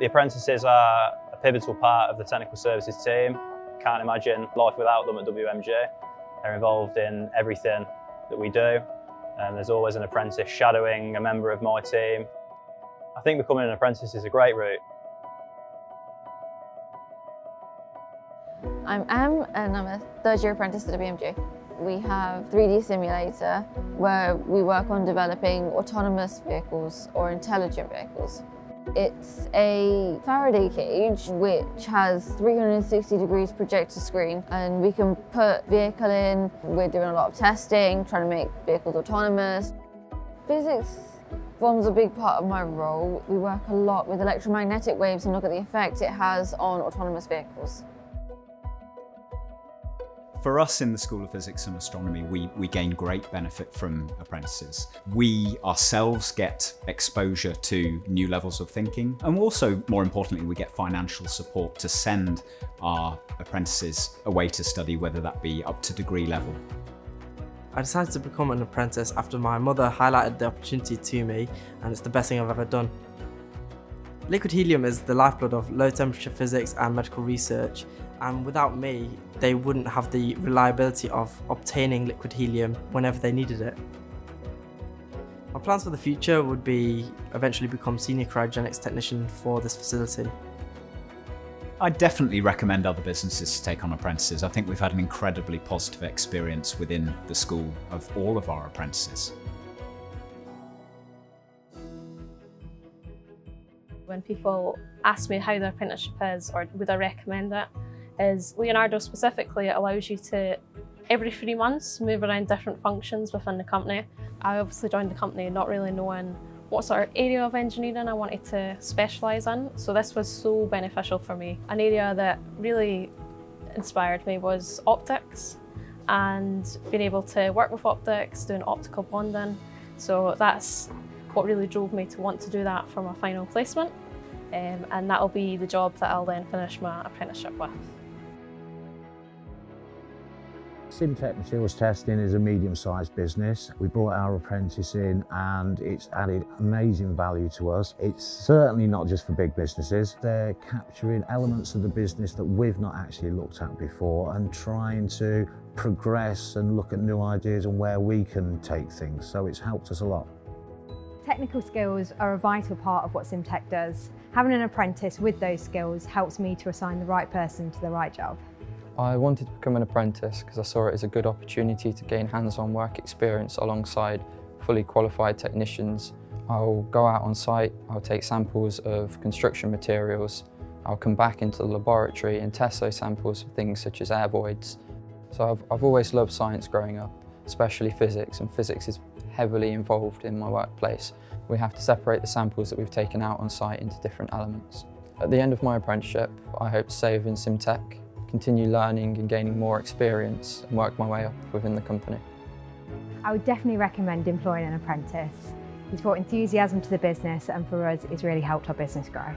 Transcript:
The apprentices are a pivotal part of the technical services team. Can't imagine life without them at WMG. They're involved in everything that we do and there's always an apprentice shadowing a member of my team. I think becoming an apprentice is a great route. I'm Em and I'm a third year apprentice at WMG. We have 3D simulator where we work on developing autonomous vehicles or intelligent vehicles. It's a Faraday cage which has 360 degrees projector screen and we can put vehicle in. We're doing a lot of testing, trying to make vehicles autonomous. Physics forms a big part of my role. We work a lot with electromagnetic waves and look at the effect it has on autonomous vehicles. For us in the School of Physics and Astronomy, we, we gain great benefit from apprentices. We ourselves get exposure to new levels of thinking, and also, more importantly, we get financial support to send our apprentices away to study, whether that be up to degree level. I decided to become an apprentice after my mother highlighted the opportunity to me, and it's the best thing I've ever done. Liquid helium is the lifeblood of low temperature physics and medical research, and without me, they wouldn't have the reliability of obtaining liquid helium whenever they needed it. My plans for the future would be eventually become senior cryogenics technician for this facility. I definitely recommend other businesses to take on apprentices. I think we've had an incredibly positive experience within the school of all of our apprentices. When people ask me how their apprenticeship is or would I recommend it, is Leonardo specifically, it allows you to, every three months, move around different functions within the company. I obviously joined the company not really knowing what sort of area of engineering I wanted to specialise in, so this was so beneficial for me. An area that really inspired me was optics and being able to work with optics, doing optical bonding. So that's what really drove me to want to do that for my final placement. Um, and that'll be the job that I'll then finish my apprenticeship with. Simtech Materials Testing is a medium-sized business. We brought our apprentice in and it's added amazing value to us. It's certainly not just for big businesses. They're capturing elements of the business that we've not actually looked at before and trying to progress and look at new ideas and where we can take things. So it's helped us a lot. Technical skills are a vital part of what Simtech does. Having an apprentice with those skills helps me to assign the right person to the right job. I wanted to become an apprentice because I saw it as a good opportunity to gain hands-on work experience alongside fully qualified technicians. I'll go out on site, I'll take samples of construction materials, I'll come back into the laboratory and test those samples for things such as air voids. So I've, I've always loved science growing up, especially physics, and physics is heavily involved in my workplace. We have to separate the samples that we've taken out on site into different elements. At the end of my apprenticeship, I hope to save in Simtech continue learning and gaining more experience and work my way up within the company. I would definitely recommend employing an apprentice. He's brought enthusiasm to the business and for us it's really helped our business grow.